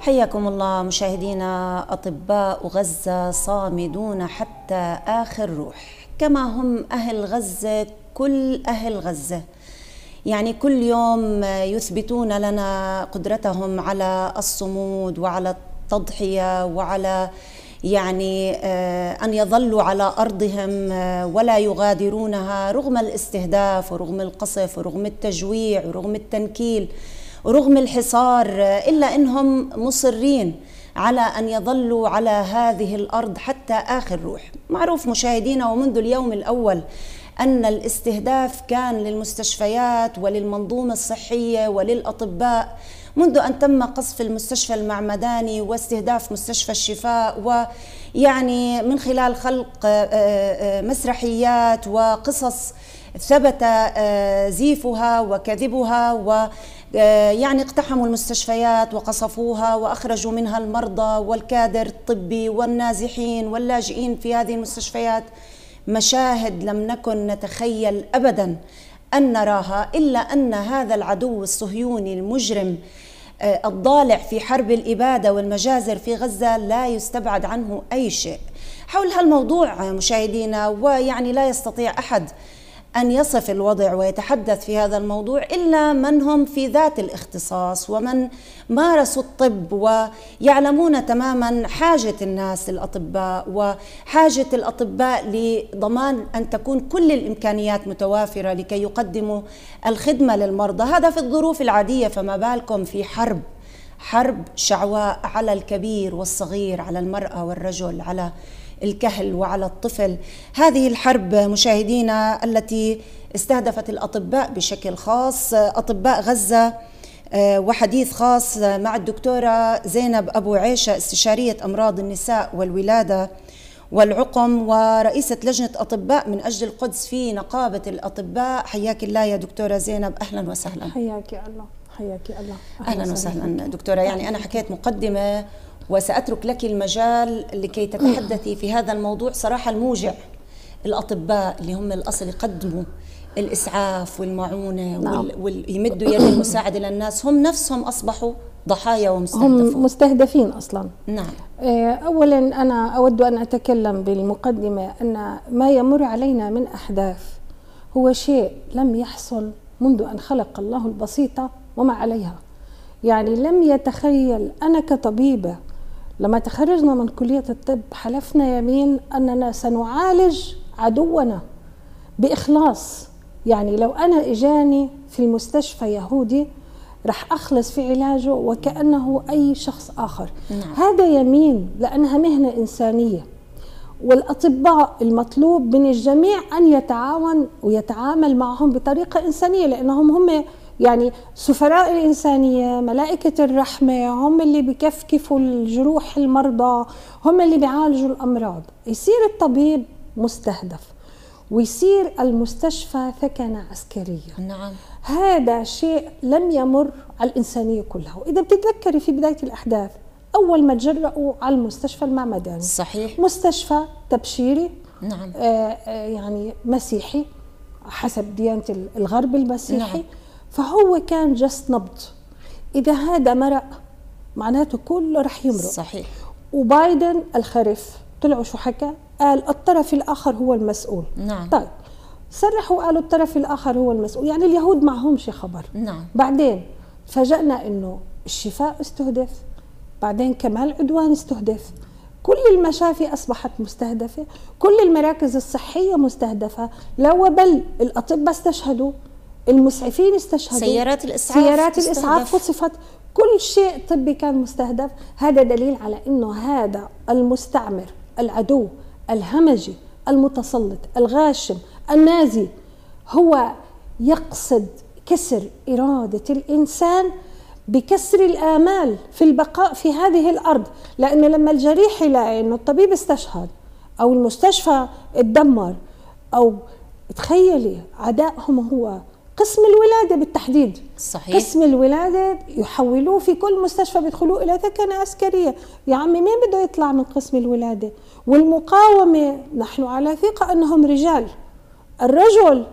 حياكم الله مشاهدينا أطباء غزة صامدون حتى آخر روح. كما هم أهل غزة كل أهل غزة. يعني كل يوم يثبتون لنا قدرتهم على الصمود وعلى التضحية وعلى يعني آه، أن يظلوا على أرضهم آه، ولا يغادرونها رغم الاستهداف ورغم القصف ورغم التجويع ورغم التنكيل. رغم الحصار إلا إنهم مصرين على أن يظلوا على هذه الأرض حتى آخر روح. معروف مشاهدينا ومنذ اليوم الأول أن الاستهداف كان للمستشفيات وللمنظومة الصحية وللأطباء. منذ أن تم قصف المستشفى المعمداني واستهداف مستشفى الشفاء ويعني من خلال خلق آه، آه، مسرحيات وقصص ثبت آه، زيفها وكذبها و يعني اقتحموا المستشفيات وقصفوها وأخرجوا منها المرضى والكادر الطبي والنازحين واللاجئين في هذه المستشفيات. مشاهد لم نكن نتخيل ابدا أن نراها إلا أن هذا العدو الصهيوني المجرم آه، الضالع في حرب الإبادة والمجازر في غزة لا يستبعد عنه أي شيء. حول هالموضوع مشاهدينا ويعني لا يستطيع أحد أن يصف الوضع ويتحدث في هذا الموضوع إلا من هم في ذات الاختصاص ومن مارسوا الطب ويعلمون تماما حاجة الناس للأطباء وحاجة الأطباء لضمان أن تكون كل الإمكانيات متوافرة لكي يقدموا الخدمة للمرضى. هذا في الظروف العادية فما بالكم في حرب حرب شعواء على الكبير والصغير على المرأة والرجل على الكهل وعلى الطفل. هذه الحرب مشاهدينا التي استهدفت الأطباء بشكل خاص أطباء غزة آه، وحديث خاص مع الدكتورة زينب أبو عيشة استشارية أمراض النساء والولادة والعقم ورئيسة لجنة أطباء من أجل القدس في نقابة الأطباء. حياك الله يا دكتورة زينب. أهلا وسهلا. حياك الله. حياك الله. أهلا, أهلا وسهلا. دكتورة. يعني أنا حكيت مقدمة وسأترك لك المجال لكي تتحدثي في هذا الموضوع صراحة الموجع. الأطباء اللي هم الأصل يقدموا الإسعاف والمعونة نعم. ويمدوا يد المساعدة للناس هم نفسهم أصبحوا ضحايا ومستهدفون. هم مستهدفين أصلا. نعم. آه، أولا أنا أود أن أتكلم بالمقدمة أن ما يمر علينا من أحداث هو شيء لم يحصل منذ أن خلق الله البسيطة وما عليها. يعني لم يتخيل أنا كطبيبة لما تخرجنا من كلية الطب حلفنا يمين أننا سنعالج عدونا بإخلاص. يعني لو أنا إجاني في المستشفى يهودي رح أخلص في علاجه وكأنه أي شخص آخر. نعم. هذا يمين لأنها مهنة إنسانية. والأطباء المطلوب من الجميع أن يتعاون ويتعامل معهم بطريقة إنسانية لأنهم هم يعني سفراء الإنسانية ملائكة الرحمة هم اللي بكفكفوا الجروح المرضى هم اللي بيعالجوا الأمراض. يصير الطبيب مستهدف ويصير المستشفى ثكنة عسكرية. نعم. هذا شيء لم يمر على الإنسانية كلها. وإذا بتتذكري في بداية الأحداث أول ما تجرأوا على المستشفى المعمداني. صحيح. مستشفى تبشيري. نعم. آه, آه، يعني مسيحي حسب ديانة الغرب المسيحي. نعم. فهو كان جس نبض. إذا هذا مرق معناته كله رح يمرق. صحيح. وبايدن الخرف طلعوا شو حكى؟ قال الطرف الآخر هو المسؤول. نعم. طيب صرحوا قالوا الطرف الآخر هو المسؤول. يعني اليهود معهمش خبر. نعم. بعدين فاجأنا إنه الشفاء استهدف بعدين كمال عدوان استهدف. كل المشافي أصبحت مستهدفة كل المراكز الصحية مستهدفة. لا وبل الأطباء استشهدوا المسعفين استشهدوا. سيارات الإسعاف سيارات الإسعاف قصفت كل شيء طبي كان مستهدف. هذا دليل على أنه هذا المستعمر العدو الهمجي المتسلط الغاشم النازي هو يقصد كسر إرادة الإنسان بكسر الآمال في البقاء في هذه الأرض. لأنه لما الجريح يلاقي أنه الطبيب استشهد أو المستشفى اتدمر أو تخيلي عدائهم هو قسم الولادة بالتحديد. صحيح. قسم الولادة يحولوه في كل مستشفى بيدخلوه إلى ثكنه عسكرية. يا عمي مين بده يطلع من قسم الولادة؟ والمقاومة نحن على ثقة أنهم رجال. الرجل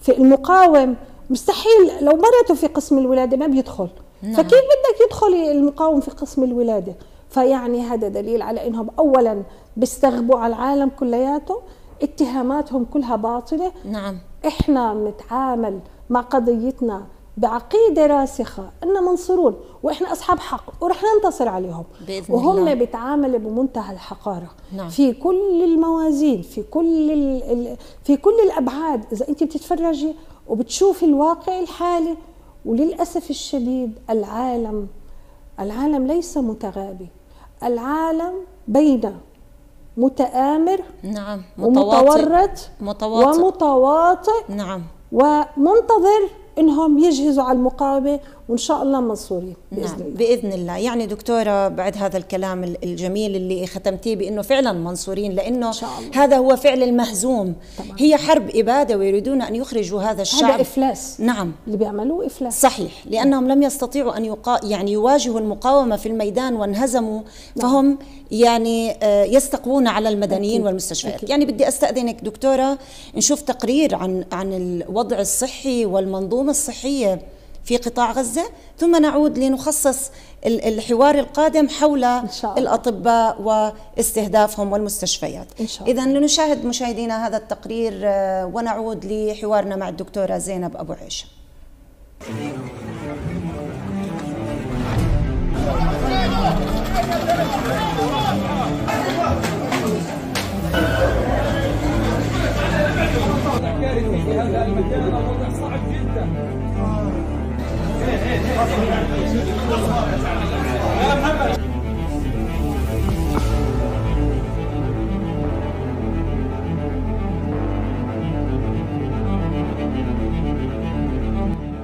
في المقاوم مستحيل لو مرته في قسم الولادة ما بيدخل. نعم. فكيف بدك يدخل المقاوم في قسم الولادة؟ فيعني هذا دليل على إنهم اولا بيستغبوا على العالم كلياته اتهاماتهم كلها باطلة. نعم. إحنا بنتعامل مع قضيتنا بعقيدة راسخة أن منصورون وإحنا أصحاب حق ورح ننتصر عليهم. بإذن وهم الله. بيتعاملوا بمنتهى الحقارة. نعم. في كل الموازين في كل ال في كل الأبعاد إذا أنت بتتفرجي وبتشوفي الواقع الحالي وللأسف الشديد العالم العالم ليس متغابي. العالم بين متآمر نعم ومتورط متواطئ ومتواطئ. نعم. ومنتظر إنهم يجهزوا على المقاومه وإن شاء الله منصورين بإذن نعم الله بإذن الله يعني دكتورة بعد هذا الكلام الجميل اللي ختمتيه بإنه فعلا منصورين لأنه شاء الله. هذا هو فعل المهزوم طبعا. هي حرب إبادة ويريدون أن يخرجوا هذا الشعب هذا إفلاس نعم اللي بيعملوه إفلاس صحيح لأنهم لم يستطيعوا أن يقا... يعني يواجهوا المقاومة في الميدان وانهزموا نعم. فهم يعني يستقوون على المدنيين أكيد. والمستشفيات أكيد. يعني بدي أستأذنك دكتورة نشوف تقرير عن عن الوضع الصحي والمنظومة الصحية في قطاع غزة ثم نعود لنخصص الحوار القادم حول. الأطباء واستهدافهم والمستشفيات. إذا لنشاهد مشاهدينا هذا التقرير ونعود لحوارنا مع الدكتورة زينب أبو عيشة. في هذا المكان الوضع صعب جدا.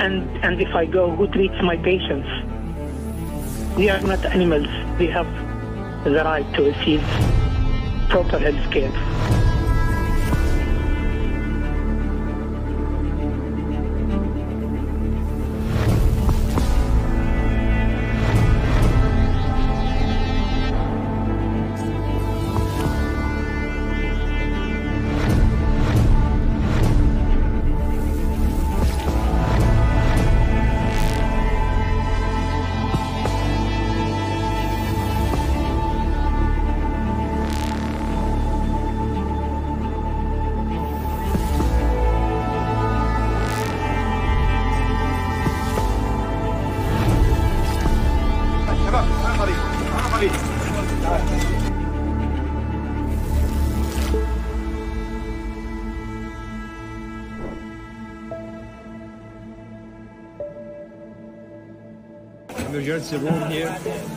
And and if I go, who treats my patients? We are not animals. We have the right to receive proper health care. regards the room here.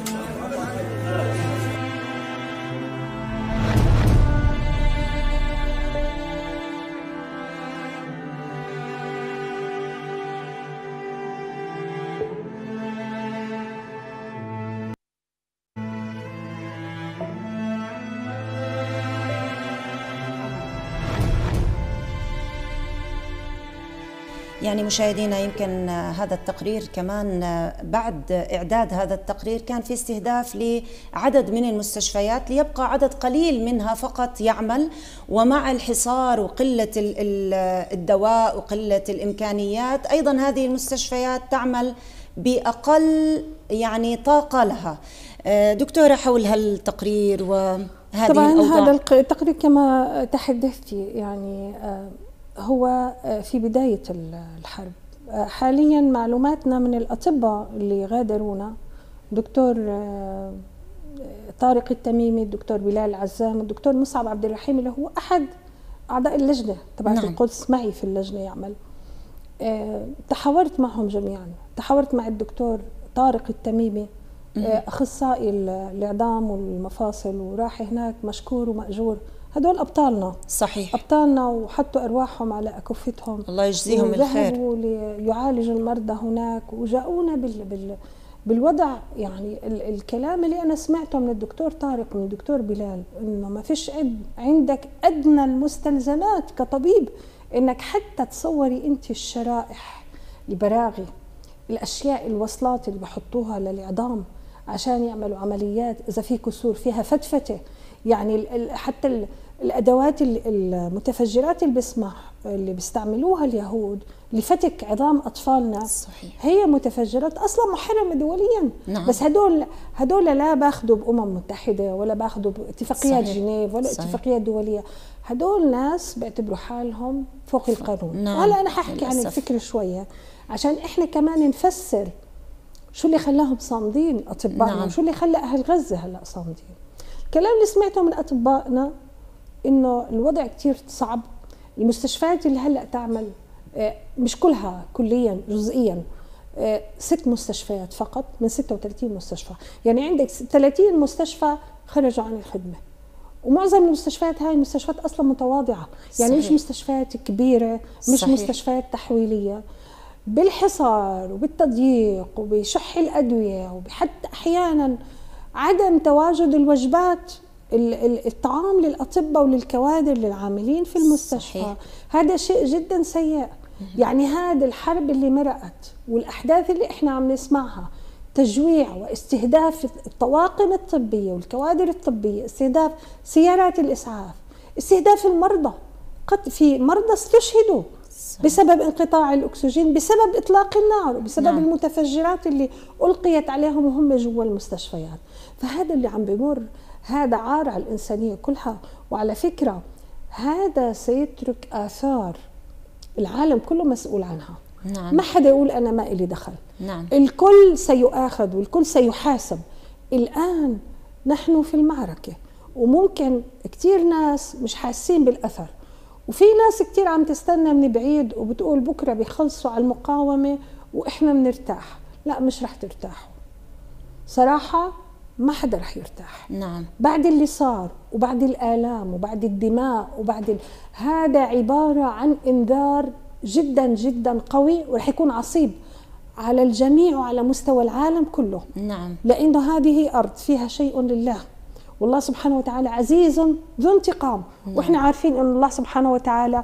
يعني مشاهدينا يمكن هذا التقرير كمان بعد إعداد هذا التقرير كان في استهداف لعدد من المستشفيات ليبقى عدد قليل منها فقط يعمل ومع الحصار وقلة الدواء وقلة الإمكانيات أيضا هذه المستشفيات تعمل بأقل يعني طاقة لها دكتورة حول هالتقرير وهذه طبعا الأوضاع. هذا التقرير كما تحدثتي يعني هو في بداية الحرب. حاليا معلوماتنا من الأطباء اللي غادرونا دكتور طارق التميمي الدكتور بلال العزام الدكتور مصعب عبد الرحيم اللي هو أحد أعضاء اللجنة تبعت نعم. القدس معي في اللجنة يعمل. تحاورت معهم جميعا. تحاورت مع الدكتور طارق التميمي أخصائي العظام والمفاصل وراح هناك مشكور ومأجور. هدول أبطالنا. صحيح. أبطالنا وحطوا أرواحهم على أكفتهم. الله يجزيهم الخير. ليعالجوا المرضى هناك وجاؤونا بال, بال بالوضع يعني ال الكلام اللي أنا سمعته من الدكتور طارق من الدكتور بلال إنه ما فيش عندك أدنى المستلزمات كطبيب إنك حتى تصوري أنت الشرائح البراغي الأشياء الوصلات اللي بحطوها للعظام عشان يعملوا عمليات إذا في كسور فيها فتفتة. يعني حتى الأدوات ال- المتفجرات اللي بيسمح اللي بيستعملوها اليهود لفتك عظام أطفالنا صحيح. هي متفجرات أصلا محرمة دوليا نعم. بس هدول هدول لا بأخذوا بأمم متحدة ولا بأخذوا باتفاقيات. جنيف ولا صحيح. اتفاقيات دولية هدول ناس بيعتبروا حالهم فوق القانون نعم. وهلا أنا حأحكي عن. الفكر شوية عشان إحنا كمان نفسر شو اللي خلاهم صامدين اطبائنا. نعم. شو اللي خلى أهل غزة هلأ صامدين الكلام اللي سمعته من أطبائنا إنه الوضع كتير صعب. المستشفيات اللي هلأ تعمل آه، مش كلها كليا جزئيا آه، ست مستشفيات فقط من 36 مستشفى. يعني عندك 30 مستشفى خرجوا عن الخدمة. ومعظم المستشفيات هاي المستشفيات أصلا متواضعة. يعني مش صحيح. مستشفيات كبيرة مش صحيح. مستشفيات تحويلية. بالحصار وبالتضييق وبشح الأدوية وحتى أحيانا عدم تواجد الوجبات ال- ال- الطعام للأطباء وللكوادر للعاملين في المستشفى. صحيح. هذا شيء جدا سيء. يعني هذا الحرب اللي مرقت والأحداث اللي إحنا عم نسمعها تجويع واستهداف الطواقم الطبية والكوادر الطبية استهداف سيارات الإسعاف استهداف المرضى. قد في مرضى استشهدوا. بسبب انقطاع الأكسجين بسبب إطلاق النار وبسبب نعم. المتفجرات اللي ألقيت عليهم وهم جوا المستشفيات. فهذا اللي عم بمر هذا عار على الإنسانية كلها. وعلى فكرة هذا سيترك آثار العالم كله مسؤول عنها. نعم. ما حدا يقول أنا ما إلي دخل. نعم. الكل سيؤاخذ والكل سيحاسب. الآن نحن في المعركة وممكن كتير ناس مش حاسين بالأثر. وفي ناس كتير عم تستنى من بعيد وبتقول بكرة بيخلصوا على المقاومة وإحنا بنرتاح لا مش رح ترتاحوا. صراحة ما حدا رح يرتاح. نعم. بعد اللي صار وبعد الآلام وبعد الدماء وبعد ال... هذا عبارة عن إنذار جدا جدا قوي ورح يكون عصيب على الجميع وعلى مستوى العالم كله. نعم. لأنه هذه أرض فيها شيء لله. والله سبحانه وتعالى عزيز ذو انتقام. وإحنا عارفين أن الله سبحانه وتعالى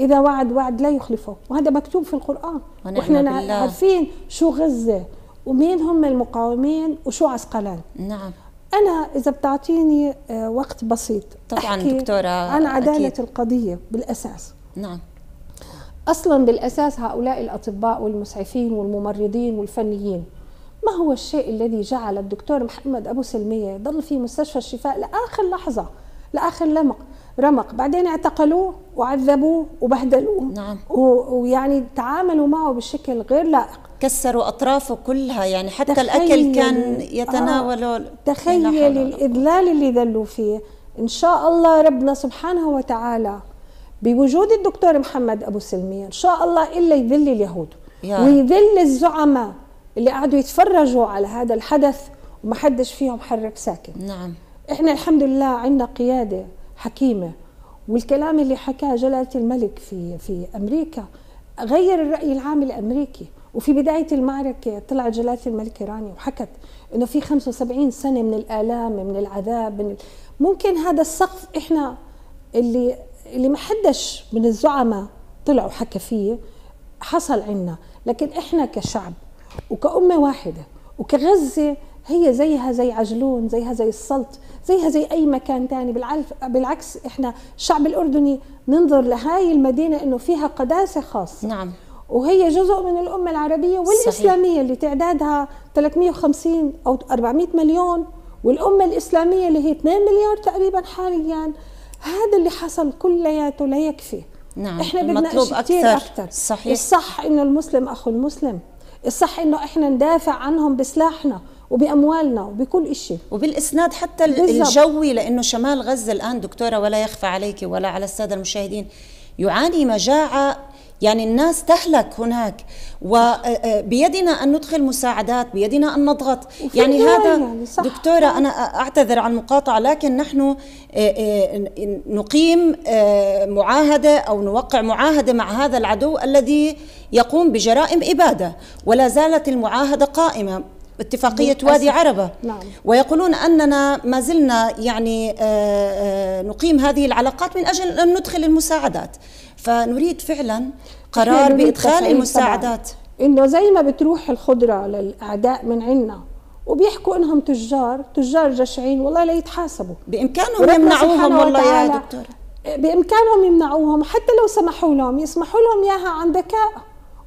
إذا وعد وعد لا يخلفه. وهذا مكتوب في القرآن. ونعم وإحنا بالله. عارفين شو غزة ومين هم المقاومين وشو عسقلان. نعم. أنا إذا بتعطيني آه، وقت بسيط طبعاً أحكي دكتورة، عن عدالة أكيد. القضية بالأساس. نعم. أصلا بالأساس هؤلاء الأطباء والمسعفين والممرضين والفنيين. ما هو الشيء الذي جعل الدكتور محمد أبو سلمية يضل في مستشفى الشفاء لآخر لحظة لآخر لمق رمق بعدين اعتقلوه وعذبوه وبهدلوه نعم. ويعني تعاملوا معه بشكل غير لائق كسروا أطرافه كلها يعني حتى تخيل- الاكل كان يتناوله لا تخيل. الإذلال اللي ذلوا فيه إن شاء الله ربنا سبحانه وتعالى بوجود الدكتور محمد أبو سلمية إن شاء الله إلا يذل اليهود. ويذل الزعماء اللي قعدوا يتفرجوا على هذا الحدث وما حدش فيهم حرك ساكن نعم. إحنا الحمد لله عندنا قيادة حكيمة والكلام اللي حكاه جلالة الملك في في أمريكا غير الرأي العام الأمريكي. وفي بداية المعركة طلعت جلالة الملكه رانيا وحكت إنه في 75 سنة من الآلام من العذاب من ال... ممكن هذا السقف إحنا اللي اللي ما حدش من الزعماء طلع وحكى فيه حصل عنا. لكن إحنا كشعب وكأمة واحدة. وكغزة هي زيها زي عجلون زيها زي السلط زيها زي أي مكان تاني. بالعكس إحنا الشعب الأردني ننظر لهاي المدينة إنه فيها قداسة خاصة. نعم. وهي جزء من الأمة العربية والإسلامية اللي تعدادها 350 أو 400 مليون والأمة الإسلامية اللي هي 2 مليار تقريبا حاليا. هذا اللي حصل كلياته لا يكفي. نعم، إحنا بدنا المطلوب شيء كثير أكثر. أكثر. صحيح. الصح إنه المسلم أخو المسلم. الصح إنه إحنا ندافع عنهم بسلاحنا وبأموالنا وبكل شيء وبالإسناد حتى ال- بالضبط. الجوي لأنه شمال غزة الآن دكتورة ولا يخفى عليك ولا على السادة المشاهدين يعاني مجاعة يعني الناس تهلك هناك. وبيدنا أن ندخل مساعدات بيدنا أن نضغط. يعني هذا يعني صح. دكتورة أنا أعتذر عن المقاطعة لكن نحن آه، آه، نقيم آه، معاهدة أو نوقع معاهدة مع هذا العدو الذي يقوم بجرائم إبادة. ولا زالت المعاهدة قائمة. اتفاقية للأسف. وادي عربة. نعم. ويقولون أننا ما زلنا يعني آه، آه، نقيم هذه العلاقات من أجل أن ندخل المساعدات. فنريد فعلا قرار بإدخال المساعدات. إنه زي ما بتروح الخضرة للأعداء من عنا وبيحكوا إنهم تجار تجار جشعين والله لا يتحاسبوا. بإمكانهم يمنعوهم والله يا دكتور. بإمكانهم يمنعوهم حتى لو سمحوا لهم يسمحوا لهم إياها عن ذكاء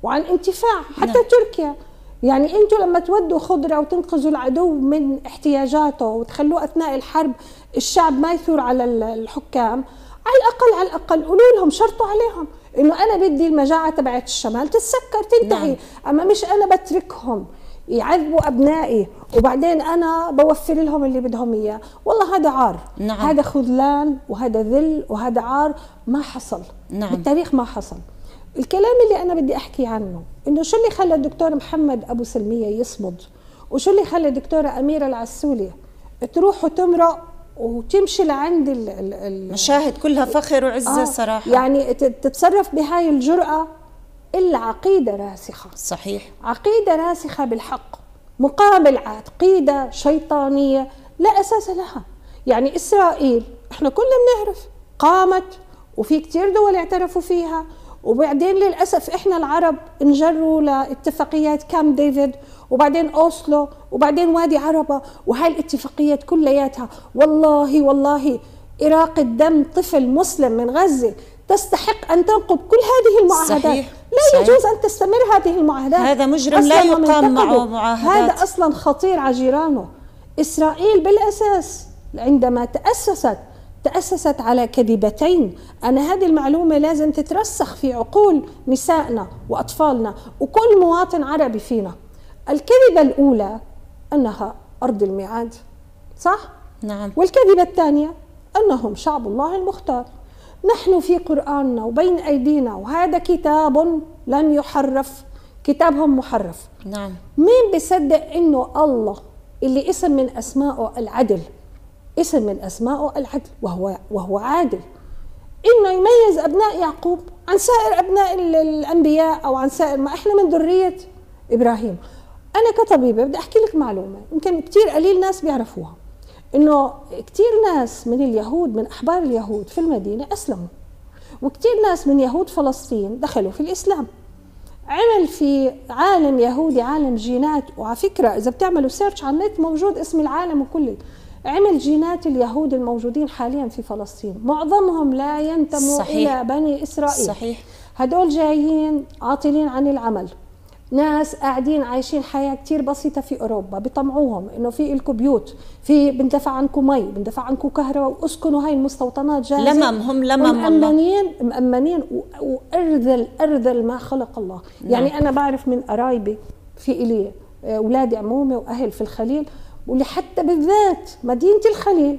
وعن انتفاع حتى نعم. تركيا. يعني أنتم لما تودوا خضرة وتنقذوا العدو من احتياجاته وتخلوه أثناء الحرب الشعب ما يثور على الحكام. على الأقل على الأقل. قولوا لهم شرطوا عليهم. إنه أنا بدي المجاعة تبعت الشمال. تتسكر تنتهي. نعم. أما مش أنا بتركهم. يعذبوا أبنائي. وبعدين أنا بوفر لهم اللي بدهم إياه. والله هذا عار. نعم. هذا خذلان وهذا ذل وهذا عار. ما حصل. نعم. بالتاريخ ما حصل. الكلام اللي أنا بدي أحكي عنه إنه شو اللي خلى الدكتور محمد أبو سلمية يصمد؟ وشو اللي خلى الدكتورة أميرة العسولي تروح وتمرق وتمشي لعند المشاهد كلها فخر وعزة آه صراحة. يعني تتصرف بهاي الجرأة إلا عقيدة راسخة. صحيح. عقيدة راسخة بالحق مقابل عقيدة شيطانية لا أساس لها. يعني إسرائيل إحنا كلنا بنعرف قامت وفي كتير دول اعترفوا فيها وبعدين للأسف إحنا العرب انجروا لاتفاقيات كام ديفيد وبعدين أوسلو وبعدين وادي عربة وهاي الاتفاقيات كلياتها. والله والله إراقة دم طفل مسلم من غزة تستحق أن تنقض كل هذه المعاهدات. صحيح. لا صحيح. يجوز أن تستمر هذه المعاهدات. هذا مجرم لا يقام معه معاهدات. هذا أصلا خطير على جيرانه. إسرائيل بالأساس عندما تأسست تأسست على كذبتين. أنا هذه المعلومة لازم تترسخ في عقول نسائنا وأطفالنا وكل مواطن عربي فينا. الكذبة الأولى أنها أرض الميعاد صح؟ نعم. والكذبة الثانية أنهم شعب الله المختار. نحن في قرآننا وبين أيدينا وهذا كتاب لن يحرف كتابهم محرف. نعم. مين بيصدق إنه الله اللي اسم من اسمائه العدل؟ اسم من اسمائه العدل وهو وهو عادل. إنه يميز أبناء يعقوب عن سائر أبناء الأنبياء أو عن سائر ما إحنا من ذرية إبراهيم. أنا كطبيبة بدي أحكي لك معلومة. يمكن كثير قليل ناس بيعرفوها. إنه كثير ناس من اليهود من أحبار اليهود في المدينة أسلموا. وكثير ناس من يهود فلسطين دخلوا في الإسلام. عمل في عالم يهودي عالم جينات. وعلى فكرة إذا بتعملوا سيرش على النت موجود اسم العالم كله عمل جينات اليهود الموجودين حاليا في فلسطين. معظمهم لا ينتموا صحيح. إلى بني إسرائيل. صحيح. هدول جايين عاطلين عن العمل. ناس قاعدين عايشين حياة كتير بسيطة في أوروبا بيطمعوهم إنه في لكم بيوت في بندفع عنكم مي بندفع عنكم كهرباء وأسكنوا هاي المستوطنات جاهزة. لمم هم لمم مأمنين مأمنين وارذل أرذل ما خلق الله. نعم. يعني أنا بعرف من قرايبي في إلي أولادي عمومه وأهل في الخليل ولحتى بالذات مدينة الخليل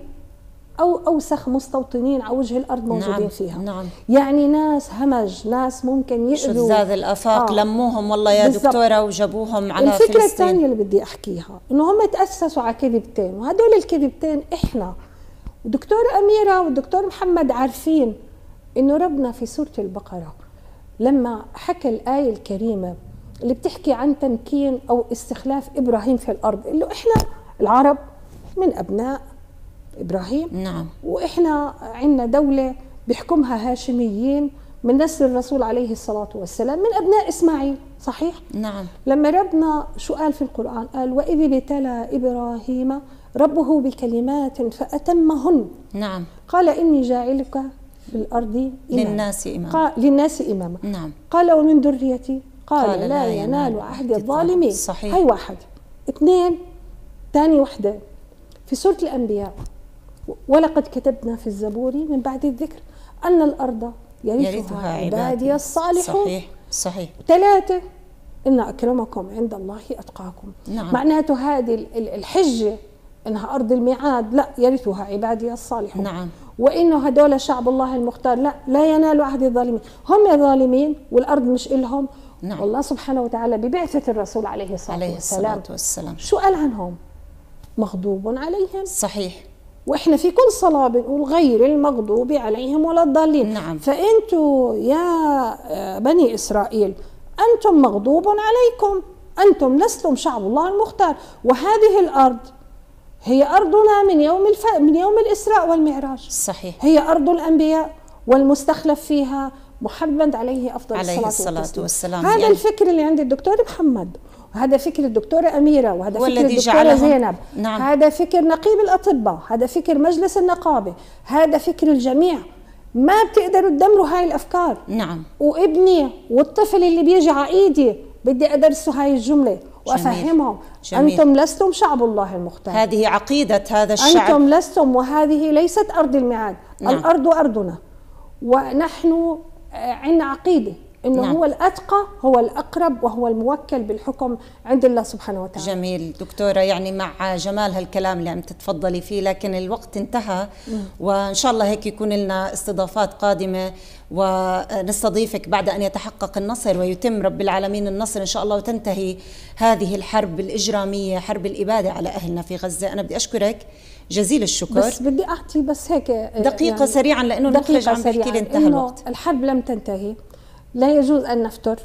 أو أوسخ مستوطنين على وجه الأرض موجودين نعم فيها نعم يعني ناس همج ناس ممكن يأذوا شذاذ الآفاق آه. لموهم والله يا بالزبط. دكتورة وجابوهم على فلسطين. الثانية اللي بدي أحكيها إنه هم تأسسوا على كذبتين وهدول الكذبتين إحنا ودكتور أميرة والدكتور محمد عارفين إنه ربنا في سورة البقرة لما حكى الآية الكريمة اللي بتحكي عن تمكين أو استخلاف إبراهيم في الأرض اللي إحنا العرب من أبناء إبراهيم. نعم. وإحنا عندنا دولة بيحكمها هاشميين من نسل الرسول عليه الصلاة والسلام من أبناء إسماعيل صحيح؟ نعم. لما ربنا شو قال في القرآن؟ قال وإذ ابتلى إبراهيم ربه بكلمات فأتمهن. نعم. قال إني جاعلك بالأرض إماما. للناس إماما. قال للناس إماما. نعم. قال ومن ذريتي. قال, قال لا ينال عهد الظالمين. صحيح. هاي واحد. اثنين ثاني وحدة. في سورة الأنبياء ولقد كتبنا في الزبور من بعد الذكر أن الأرض يرثها, عبادي. الصالحون. صحيح صحيح. ثلاثة إن أكرمكم عند الله أتقاكم. نعم. معناته هذه الحجة إنها أرض الميعاد لا يرثها عبادي الصالحون. نعم. وإنه هدول شعب الله المختار لا لا ينالوا عهد الظالمين. هم ظالمين والأرض مش إلهم. نعم. والله سبحانه وتعالى ببعثة الرسول عليه الصلاة, عليه والسلام, الصلاة والسلام. شو قال عنهم مغضوب عليهم. صحيح. وإحنا في كل صلاة بنقول غير المغضوب عليهم ولا الضالين. نعم. فأنتوا يا بني إسرائيل أنتم مغضوب عليكم. أنتم لستم شعب الله المختار. وهذه الأرض هي أرضنا من يوم الف... من يوم الإسراء والمعراج. صحيح. هي أرض الأنبياء والمستخلف فيها محمد عليه أفضل عليه الصلاة, الصلاة والسلام. هذا يعني الفكر اللي عند الدكتور محمد. وهذا فكر الدكتورة أميرة وهذا فكر الدكتورة زينب. نعم. هذا فكر نقيب الأطباء هذا فكر مجلس النقابة هذا فكر الجميع. ما بتقدروا تدمروا هاي الأفكار. نعم. وابني والطفل اللي بيجي على إيدي بدي أدرسه هاي الجملة وأفهمهم. جميل. أنتم لستم شعب الله المختار. هذه عقيدة هذا الشعب. أنتم لستم وهذه ليست أرض الميعاد. نعم. الأرض أرضنا. ونحن عندنا عقيدة. إنه نعم. هو الأتقى هو الأقرب وهو الموكل بالحكم عند الله سبحانه وتعالى. جميل. دكتورة يعني مع جمال هالكلام اللي عم تتفضلي فيه لكن الوقت انتهى. وإن شاء الله هيك يكون لنا استضافات قادمة. ونستضيفك بعد أن يتحقق النصر ويتم رب العالمين النصر إن شاء الله وتنتهي هذه الحرب الإجرامية حرب الإبادة على أهلنا في غزة. أنا بدي أشكرك. جزيل الشكر. بس بدي أعطي بس هيك دقيقة سريعا لأنه المخرج عم بيحكي لي انتهى الوقت. الحرب لم تنتهي. لا يجوز أن نفتر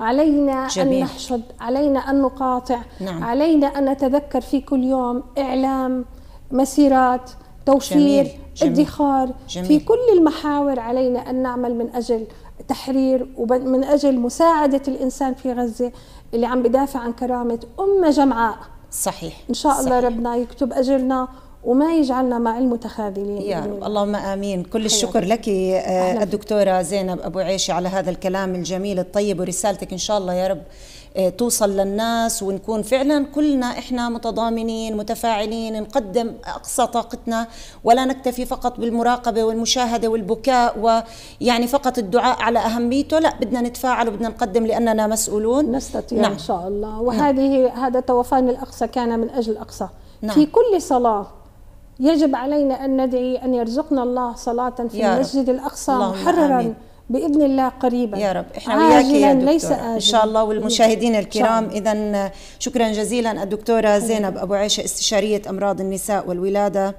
علينا جميل. ان نحشد علينا أن نقاطع نعم. علينا أن نتذكر في كل يوم إعلام مسيرات توفير جميل. جميل. ادخار جميل. في كل المحاور علينا أن نعمل من أجل تحرير ومن أجل مساعدة الإنسان في غزة اللي عم بدافع عن كرامة امه جمعاء صحيح إن شاء الله صحيح. ربنا يكتب أجرنا وما يجعلنا مع المتخاذلين يا رب الله. اللهم آمين كل الشكر لك آه،. الدكتورة زينب أبو عيشه على هذا الكلام الجميل الطيب ورسالتك إن شاء الله يا رب آه، توصل للناس ونكون فعلا كلنا إحنا متضامنين متفاعلين نقدم أقصى طاقتنا ولا نكتفي فقط بالمراقبة والمشاهدة والبكاء ويعني فقط الدعاء على أهميته لا بدنا نتفاعل وبدنا نقدم لأننا مسؤولون نستطيع نعم. إن شاء الله وهذه هذا طوفان الأقصى كان من أجل الأقصى نعم. في كل صلاة يجب علينا أن ندعي أن يرزقنا الله صلاة في يا. المسجد الأقصى اللهم محررا آمين. بإذن الله قريبا يا رب إحنا وياك يا عاجلاً دكتور ليس آجلاً إن شاء الله والمشاهدين الكرام. اذا شكرا جزيلا الدكتورة زينب أبو عيشه استشارية أمراض النساء والولادة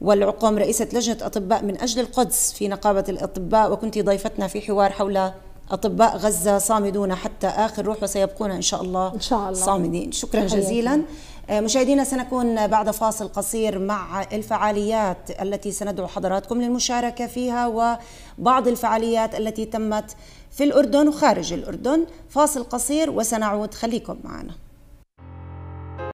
والعقم رئيسة لجنة أطباء من أجل القدس في نقابة الأطباء وكنت ضيفتنا في حوار حول أطباء غزة صامدون حتى آخر روح وسيبقون إن شاء الله إن شاء الله. صامدين شكرا. جزيلا مشاهدينا سنكون بعد فاصل قصير مع الفعاليات التي سندعو حضراتكم للمشاركة فيها وبعض الفعاليات التي تمت في الأردن وخارج الأردن. فاصل قصير وسنعود. خليكم معنا.